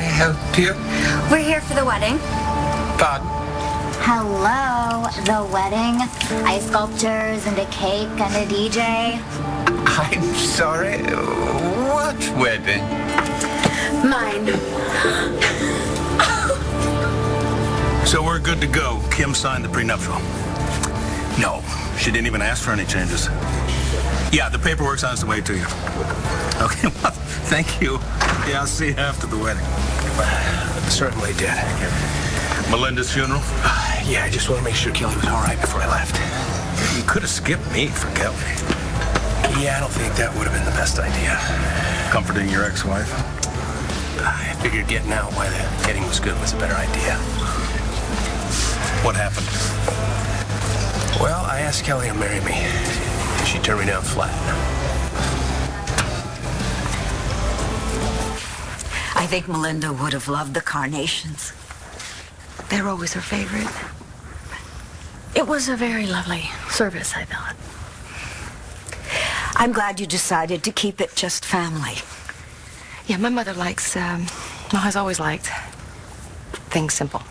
help you? We're here for the wedding. Pardon? Hello, the wedding. Ice sculptures and a cake and a DJ. I'm sorry. What wedding? Mine. So we're good to go. Kim signed the prenuptial. No, she didn't even ask for any changes. Yeah, the paperwork's on its way to you. Okay, well, thank you. Yeah, I'll see you after the wedding. Certainly did. Melinda's funeral? Yeah, I just want to make sure Kelly was all right before I left. You could have skipped me for Kelly. Yeah, I don't think that would have been the best idea. Comforting your ex-wife? I figured getting out while the getting was good was a better idea. What happened? Well, I asked Kelly to marry me. She turned me down flat. I think Melinda would have loved the carnations. They're always her favorite. It was a very lovely service, I thought. I'm glad you decided to keep it just family. Yeah, my mother likes, um, well, has always liked things simple.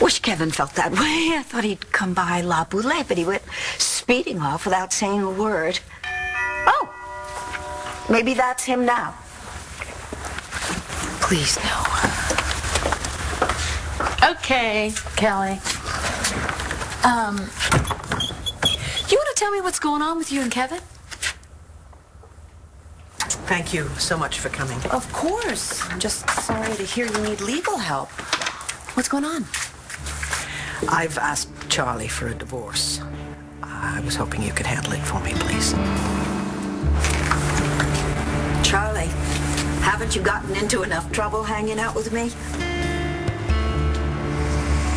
Wish Kevin felt that way. I thought he'd come by La Boulaie, but he went speeding off without saying a word. Oh, maybe that's him now. Please, no. Okay, Kelly. Um, you want to tell me what's going on with you and Kevin? Thank you so much for coming. Of course. I'm just sorry to hear you need legal help. What's going on? I've asked Charlie for a divorce. I was hoping you could handle it for me, please. Charlie, haven't you gotten into enough trouble hanging out with me?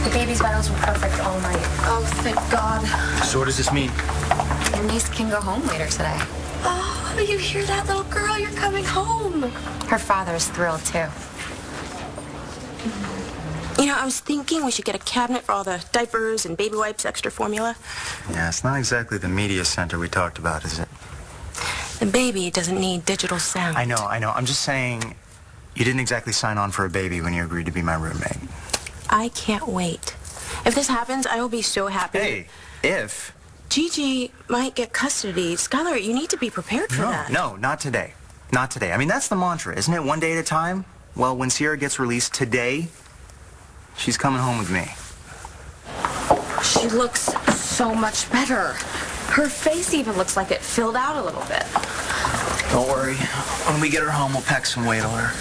The baby's vitals were perfect all night. Oh, thank God. So what does this mean? Your niece can go home later today. Oh, you hear that, little girl? You're coming home. Her father's thrilled too. You know, I was thinking we should get a cabinet for all the diapers and baby wipes, extra formula. Yeah, it's not exactly the media center we talked about, is it? The baby doesn't need digital sound. I know, I know. I'm just saying you didn't exactly sign on for a baby when you agreed to be my roommate. I can't wait. If this happens, I will be so happy. Hey, if... Gigi might get custody. Schuyler, you need to be prepared for no, that. No, not today. Not today. I mean, that's the mantra, isn't it? One day at a time? Well, when Sierra gets released today, she's coming home with me. She looks so much better. Her face even looks like it filled out a little bit. Don't worry. When we get her home, we'll pack some weight on her.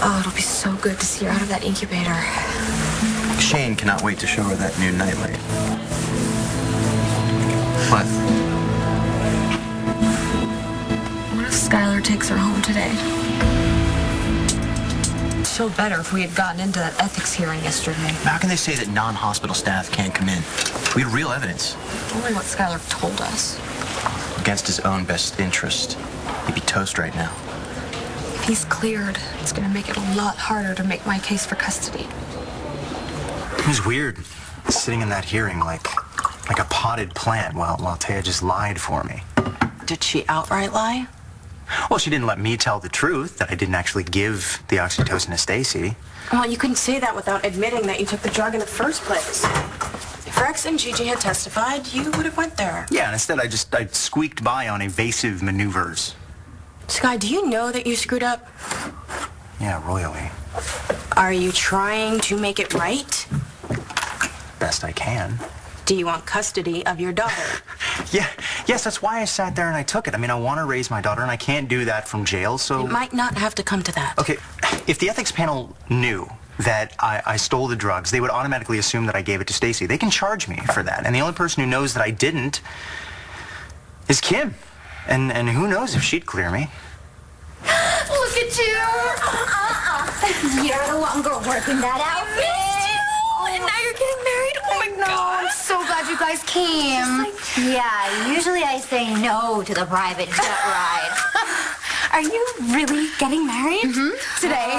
Oh, it'll be so good to see her out of that incubator. Shane cannot wait to show her that new nightlight. What? What if Schuyler takes her home today? So better if we had gotten into that ethics hearing yesterday. How can they say that non-hospital staff can't come in? We had real evidence. Only what Schuyler told us. Against his own best interest. He'd be toast right now. If he's cleared, it's going to make it a lot harder to make my case for custody. It was weird, sitting in that hearing like like a potted plant while, while Téa just lied for me. Did she outright lie? Well, she didn't let me tell the truth, that I didn't actually give the oxytocin to Stacy. Well, you couldn't say that without admitting that you took the drug in the first place. If Rex and Gigi had testified, you would have went there. Yeah, and instead I just I squeaked by on evasive maneuvers. Sky, do you know that you screwed up? Yeah, royally. Are you trying to make it right? Best I can. Do you want custody of your daughter? Yeah, yes, that's why I sat there and I took it. I mean, I want to raise my daughter, and I can't do that from jail, so... It might not have to come to that. Okay, if the ethics panel knew that I, I stole the drugs, they would automatically assume that I gave it to Stacy. They can charge me for that, and the only person who knows that I didn't is Kim. And, and who knows if she'd clear me. Look at you. Uh-uh. You're the one girl working that outfit. And now you're getting married? Oh my god. I'm so glad you guys came. Yeah, usually I say no to the private jet ride. Are you really getting married? Mm-hmm. Today?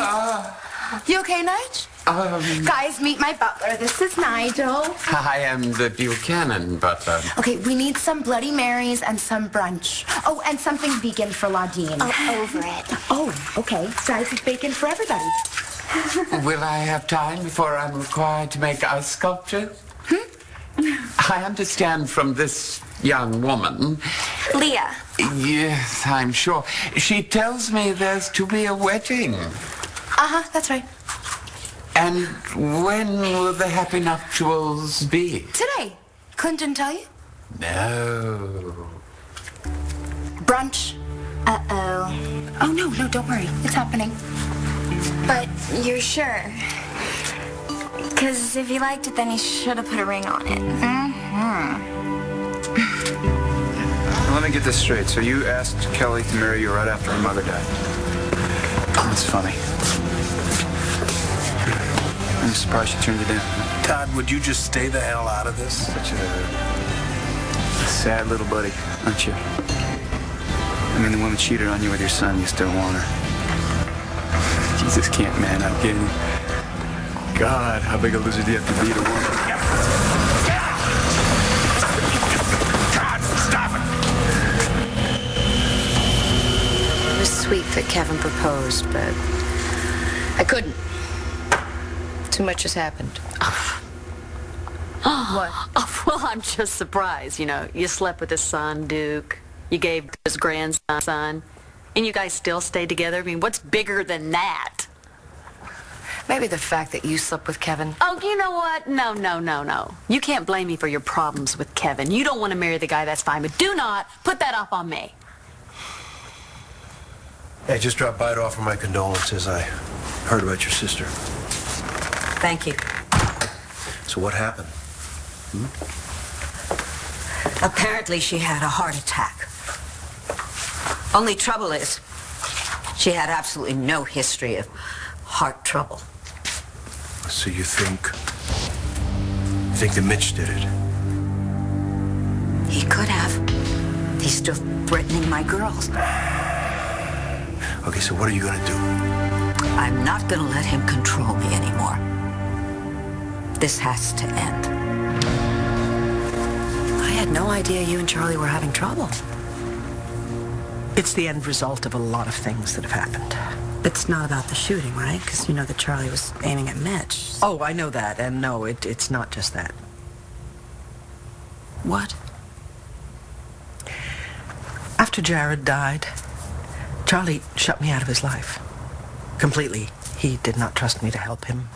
you okay, Nige? Um, Guys, meet my butler. This is Nigel. I am the Buchanan butler. Okay, we need some Bloody Marys and some brunch. Oh, and something vegan for Laudine. Oh, over it. Oh, okay. Fries with bacon for everybody. Will I have time before I'm required to make ice sculpture? I understand from this young woman. Leah. Yes, I'm sure. She tells me there's to be a wedding. Uh-huh, that's right. And when will the happy nuptials be? Today. Clinton tell you? No. Brunch. Uh-oh. Oh, no, no, don't worry. It's happening. But you're sure? Because if he liked it, then he should have put a ring on it. Mhm. Let me get this straight. So you asked Kelly to marry you right after her mother died. That's funny. I'm surprised she turned you down. Todd, would you just stay the hell out of this? Such a sad little buddy, aren't you? I mean, the woman cheated on you with your son. You still want her. Jesus can't man up, can you? God, how big a loser do you have to be to want her? It was sweet that Kevin proposed, but I couldn't. Too much has happened. what? Oh, well, I'm just surprised. You know, you slept with his son, Duke. You gave his grandson, son, and you guys still stayed together. I mean, what's bigger than that? Maybe the fact that you slept with Kevin. Oh, you know what? No, no, no, no. You can't blame me for your problems with Kevin. You don't want to marry the guy, that's fine, but do not put that off on me. Hey, just dropped by to offer my condolences. I heard about your sister. Thank you. So what happened? Hmm? Apparently, she had a heart attack. Only trouble is, she had absolutely no history of heart trouble. So you think... You think that Mitch did it? He could have. He's still threatening my girls. Okay, so what are you gonna do? I'm not gonna let him control me anymore. This has to end. I had no idea you and Charlie were having trouble. It's the end result of a lot of things that have happened. It's not about the shooting, right? Because you know that Charlie was aiming at Mitch. Oh, I know that, and no, it, it's not just that. What? After Jared died, Charlie shut me out of his life. Completely. He did not trust me to help him.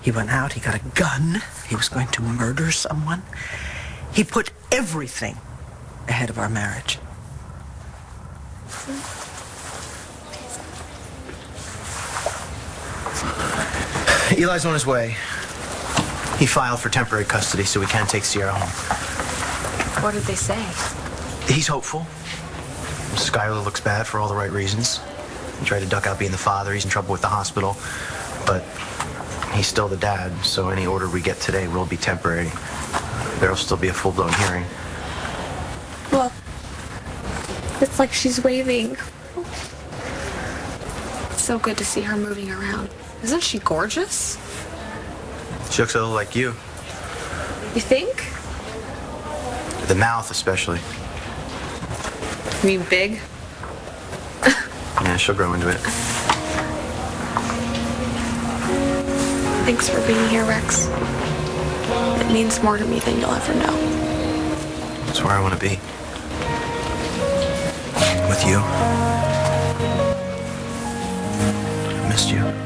He went out, he got a gun, he was going to murder someone. He put everything ahead of our marriage. Hmm. Eli's on his way. He filed for temporary custody, so we can't take Sierra home. What did they say? He's hopeful. Schuyler looks bad for all the right reasons. He tried to duck out being the father. He's in trouble with the hospital. But he's still the dad, so any order we get today will be temporary. There'll still be a full-blown hearing. Well, it's like she's waving. It's so good to see her moving around. Isn't she gorgeous? She looks a little like you. You think? The mouth, especially. You mean big? Yeah, she'll grow into it. Thanks for being here, Rex. It means more to me than you'll ever know. That's where I want to be. With you. I missed you.